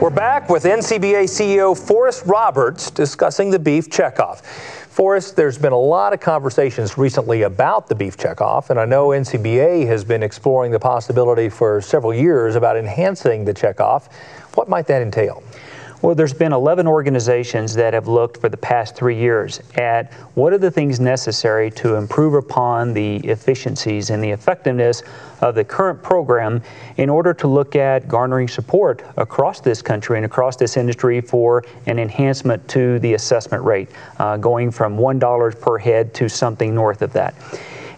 We're back with NCBA CEO Forrest Roberts discussing the beef checkoff. Forrest, there's been a lot of conversations recently about the beef checkoff, and I know NCBA has been exploring the possibility for several years about enhancing the checkoff. What might that entail? Well, there's been 11 organizations that have looked for the past three years at what are the things necessary to improve upon the efficiencies and the effectiveness of the current program in order to look at garnering support across this country and across this industry for an enhancement to the assessment rate, uh, going from $1 per head to something north of that.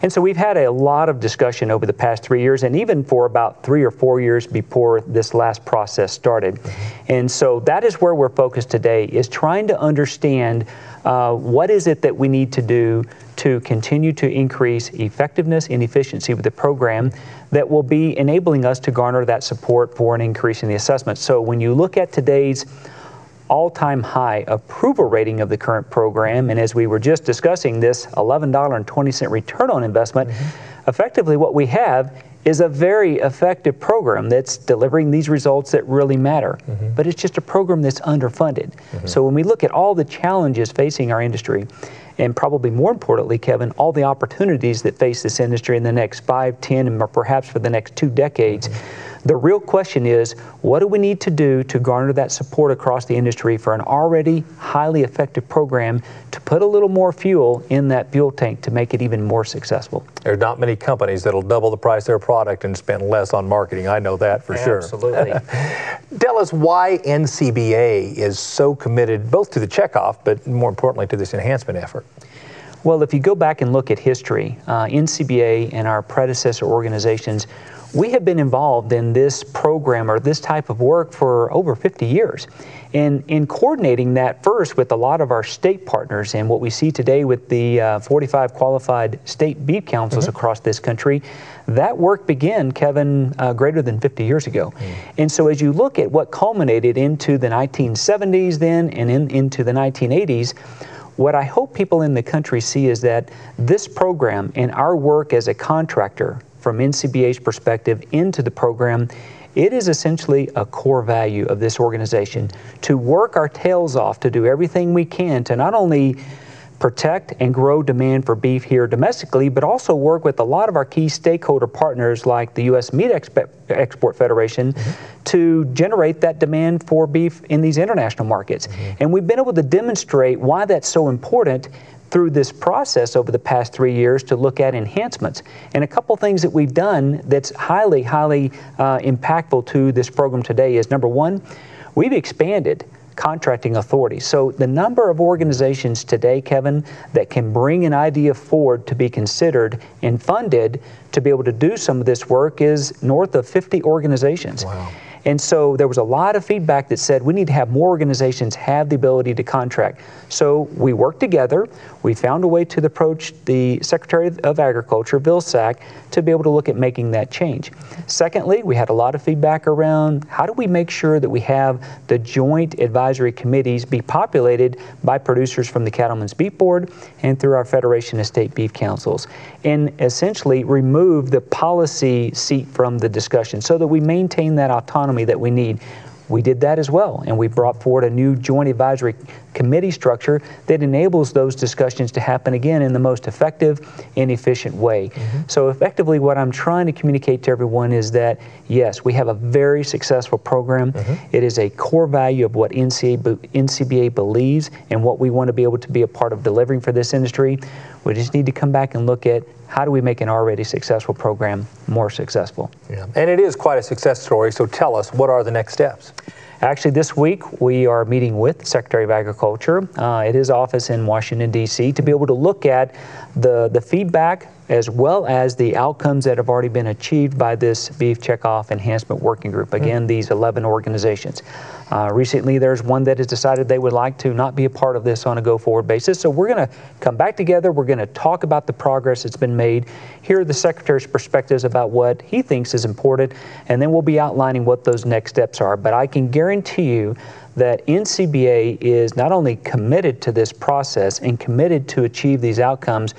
And so we've had a lot of discussion over the past three years, and even for about three or four years before this last process started. And so that is where we're focused today, is trying to understand uh, what is it that we need to do to continue to increase effectiveness and efficiency with the program that will be enabling us to garner that support for an increase in the assessment. So when you look at today's all-time high approval rating of the current program. And as we were just discussing this $11.20 return on investment, mm-hmm. effectively what we have is a very effective program that's delivering these results that really matter. Mm-hmm. But it's just a program that's underfunded. Mm-hmm. So when we look at all the challenges facing our industry, and probably more importantly, Kevin, all the opportunities that face this industry in the next five, ten, and perhaps for the next two decades, mm-hmm the real question is what do we need to do to garner that support across the industry for an already highly effective program to put a little more fuel in that fuel tank to make it even more successful? There are not many companies that'll double the price of their product and spend less on marketing. I know that for sure. Absolutely. Tell us why NCBA is so committed both to the checkoff, but more importantly to this enhancement effort. Well, if you go back and look at history, uh, NCBA and our predecessor organizations we have been involved in this program or this type of work for over 50 years. And in coordinating that first with a lot of our state partners and what we see today with the uh, 45 qualified state beef councils mm-hmm. across this country, that work began, Kevin, uh, greater than 50 years ago. Mm. And so as you look at what culminated into the 1970s then and in, into the 1980s, what I hope people in the country see is that this program and our work as a contractor from NCBA's perspective into the program, it is essentially a core value of this organization to work our tails off to do everything we can to not only protect and grow demand for beef here domestically, but also work with a lot of our key stakeholder partners like the U.S. Meat Export Federation mm-hmm. to generate that demand for beef in these international markets. Mm-hmm. And we've been able to demonstrate why that's so important through this process over the past three years to look at enhancements. And a couple things that we've done that's highly, highly uh, impactful to this program today is number one, we've expanded contracting authority. So the number of organizations today, Kevin, that can bring an idea forward to be considered and funded to be able to do some of this work is north of 50 organizations. Wow. And so there was a lot of feedback that said we need to have more organizations have the ability to contract. So we worked together. We found a way to approach the Secretary of Agriculture, Vilsack, to be able to look at making that change. Secondly, we had a lot of feedback around how do we make sure that we have the joint advisory committees be populated by producers from the Cattlemen's Beef Board and through our Federation of State Beef Councils, and essentially remove the policy seat from the discussion so that we maintain that autonomy that we need. We did that as well, and we brought forward a new joint advisory committee structure that enables those discussions to happen again in the most effective and efficient way. Mm-hmm. So, effectively, what I'm trying to communicate to everyone is that yes, we have a very successful program. Mm-hmm. It is a core value of what NCA, NCBA believes and what we want to be able to be a part of delivering for this industry. We just need to come back and look at how do we make an already successful program more successful? Yeah. And it is quite a success story, so tell us, what are the next steps? Actually, this week we are meeting with the Secretary of Agriculture uh, at his office in Washington, D.C., to be able to look at the, the feedback as well as the outcomes that have already been achieved by this Beef Checkoff Enhancement Working Group. Again, mm-hmm. these 11 organizations. Uh, recently, there's one that has decided they would like to not be a part of this on a go forward basis. So, we're going to come back together. We're going to talk about the progress that's been made, hear the Secretary's perspectives about what he thinks is important, and then we'll be outlining what those next steps are. But I can guarantee you that NCBA is not only committed to this process and committed to achieve these outcomes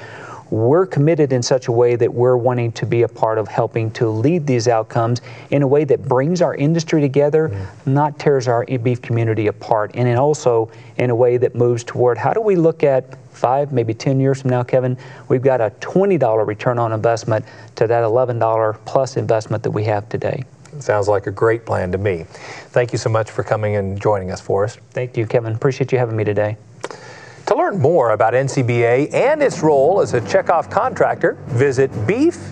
we're committed in such a way that we're wanting to be a part of helping to lead these outcomes in a way that brings our industry together, mm-hmm. not tears our beef community apart, and also in a way that moves toward how do we look at five, maybe 10 years from now, Kevin, we've got a $20 return on investment to that $11 plus investment that we have today. Sounds like a great plan to me. Thank you so much for coming and joining us, Forrest. Thank you, Kevin. Appreciate you having me today. To learn more about NCBA and its role as a checkoff contractor, visit beefusa.org.